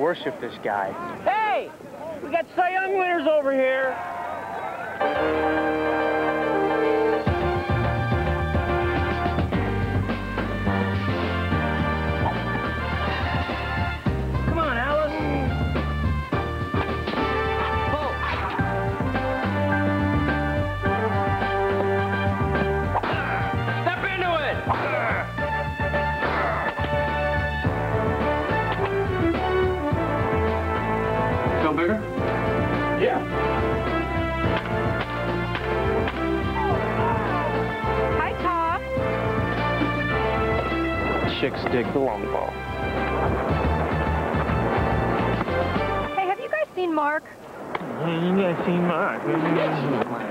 worship this guy. Hey! We got Cy Young winners over here. Come on, Alice. Step into it! Feel bigger? Yeah. Hi, Tom. Chicks dig the long ball. Hey, have you guys seen Mark? Have You guys seen Mark?